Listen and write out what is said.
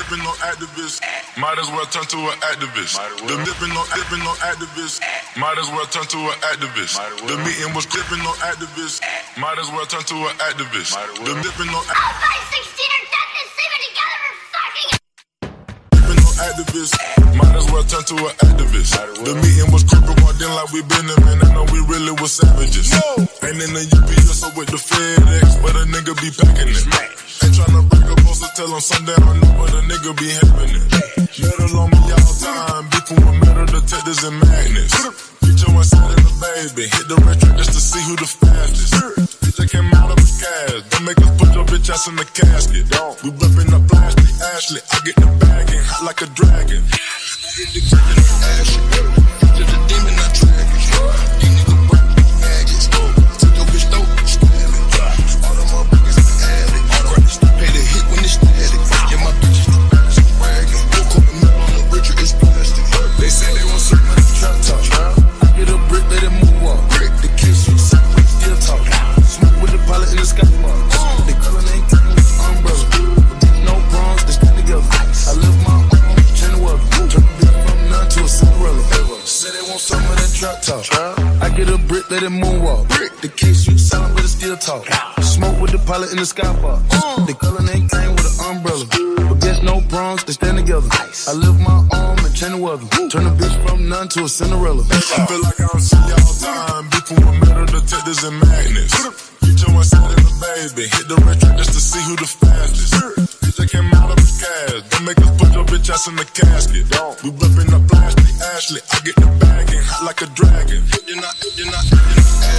dipping on Actavis. Might as well turn to an activist. The dipping on dipping on Actavis. Might as well turn to an activist. The meeting was dipping on Actavis. Might as well turn to an activist. The dipping on All five sixteen are dead and sleeping together and fucking. dipping on Actavis. Might as well turn to an activist. The meeting was creeping walked in like we been there, man. I know we really was savages. Ain't in the UPS or with the FedEx, but a nigga be packing it. Ain't tryna tell on sundown, no, but a nigga be having it. Metal on me all time, beefing with metal detectors and magnets. Get your inside of the baby, hit the retro just to see who the fastest. Bitch, I came out of the cash, don't make us put your bitch ass in the casket. We ripping up Ashley, Ashley, I get the bag and hot like a dragon. Get the in the Ashley, to the demon, I drag want some trap. I get a brick, let it moonwalk. Brick the kiss you, silent but it still talk. Smoke with the pilot in the sky box. They color ain't king with an umbrella. But there's no bronze, they stand together. I lift my arm and turn the weather. Turn a bitch from none to a Cinderella. I feel like I don't see y'all time. Beefing with metal detectors and magnets. Get your inside of the baby. Hit the retro just to see who the fastest. Bitch, I came out of the cash. Don't make us put your bitch ass in the casket. We ripping up Ashley, Ashley. I get the bag and hot like a dragon. You're not, you're not, you're not